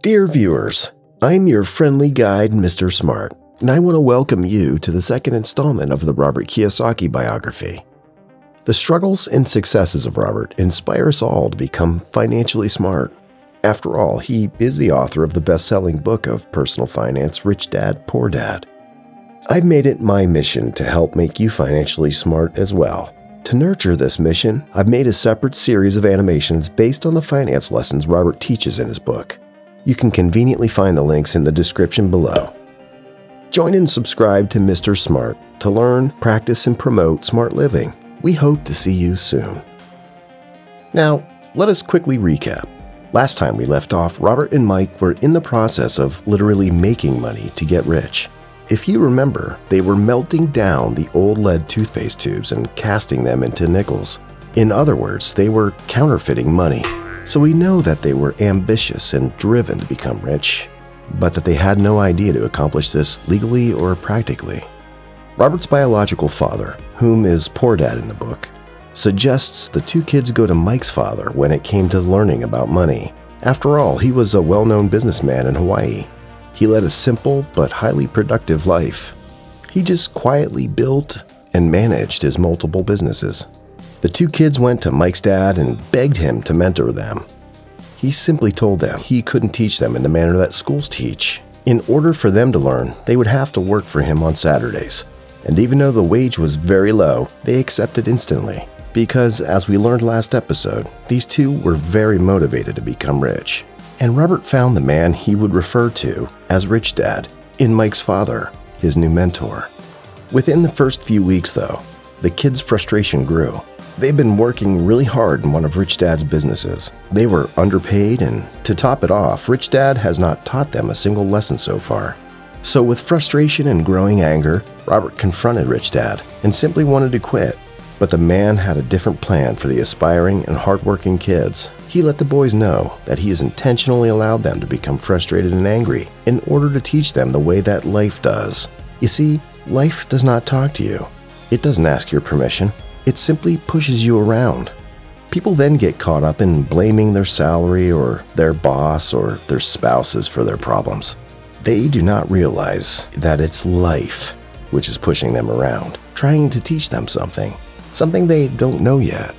Dear viewers, I'm your friendly guide, Mr. Smart, and I want to welcome you to the second installment of the Robert Kiyosaki biography. The struggles and successes of Robert inspire us all to become financially smart. After all, he is the author of the best selling book of personal finance, Rich Dad, Poor Dad. I've made it my mission to help make you financially smart as well. To nurture this mission, I've made a separate series of animations based on the finance lessons Robert teaches in his book. You can conveniently find the links in the description below. Join and subscribe to Mr. Smart to learn, practice, and promote smart living. We hope to see you soon. Now, let us quickly recap. Last time we left off, Robert and Mike were in the process of literally making money to get rich. If you remember, they were melting down the old lead toothpaste tubes and casting them into nickels. In other words, they were counterfeiting money. So we know that they were ambitious and driven to become rich, but that they had no idea to accomplish this legally or practically. Robert's biological father, whom is Poor Dad in the book, suggests the two kids go to Mike's father when it came to learning about money. After all, he was a well known businessman in Hawaii. He led a simple but highly productive life. He just quietly built and managed his multiple businesses. The two kids went to Mike's dad and begged him to mentor them. He simply told them he couldn't teach them in the manner that schools teach. In order for them to learn, they would have to work for him on Saturdays. And even though the wage was very low, they accepted instantly. Because, as we learned last episode, these two were very motivated to become rich. And Robert found the man he would refer to as Rich Dad in Mike's father, his new mentor. Within the first few weeks, though, the kids' frustration grew. They'd been working really hard in one of Rich Dad's businesses. They were underpaid, and to top it off, Rich Dad has not taught them a single lesson so far. So, with frustration and growing anger, Robert confronted Rich Dad and simply wanted to quit. But the man had a different plan for the aspiring and hardworking kids. He let the boys know that he has intentionally allowed them to become frustrated and angry in order to teach them the way that life does. You see, life does not talk to you. It doesn't ask your permission. It simply pushes you around. People then get caught up in blaming their salary or their boss or their spouses for their problems. They do not realize that it's life which is pushing them around, trying to teach them something something they don't know yet.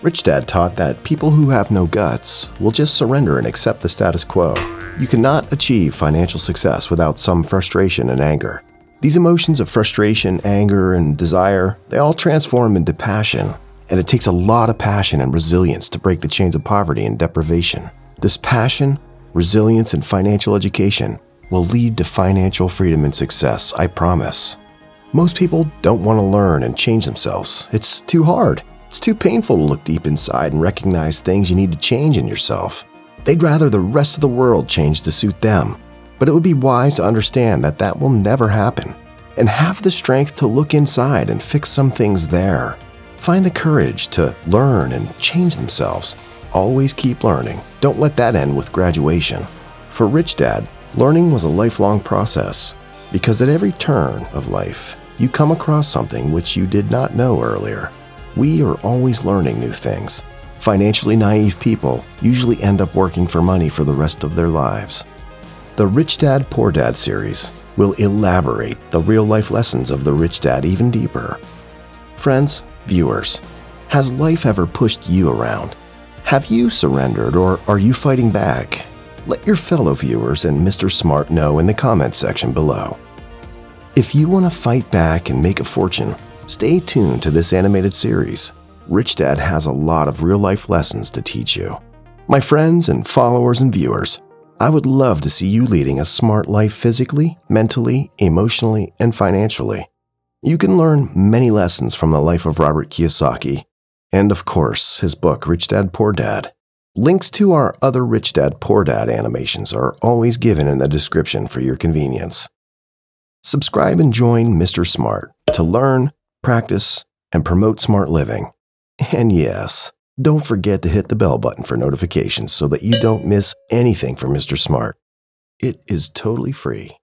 Rich Dad taught that people who have no guts will just surrender and accept the status quo. You cannot achieve financial success without some frustration and anger. These emotions of frustration, anger, and desire, they all transform into passion, and it takes a lot of passion and resilience to break the chains of poverty and deprivation. This passion, resilience, and financial education will lead to financial freedom and success, I promise. Most people don't want to learn and change themselves. It's too hard. It's too painful to look deep inside and recognize things you need to change in yourself. They'd rather the rest of the world change to suit them. But it would be wise to understand that that will never happen. And have the strength to look inside and fix some things there. Find the courage to learn and change themselves. Always keep learning. Don't let that end with graduation. For Rich Dad, learning was a lifelong process. Because at every turn of life, you come across something which you did not know earlier. We are always learning new things. Financially naive people usually end up working for money for the rest of their lives. The Rich Dad Poor Dad series will elaborate the real life lessons of the rich dad even deeper. Friends, viewers, has life ever pushed you around? Have you surrendered or are you fighting back? Let your fellow viewers and Mr. Smart know in the comments section below. If you want to fight back and make a fortune, stay tuned to this animated series. Rich Dad has a lot of real life lessons to teach you. My friends and followers and viewers, I would love to see you leading a smart life physically, mentally, emotionally, and financially. You can learn many lessons from the life of Robert Kiyosaki, and of course, his book, Rich Dad Poor Dad. Links to our other Rich Dad Poor Dad animations are always given in the description for your convenience. Subscribe and join Mr. Smart to learn, practice, and promote smart living. And yes, don't forget to hit the bell button for notifications so that you don't miss anything from Mr. Smart. It is totally free.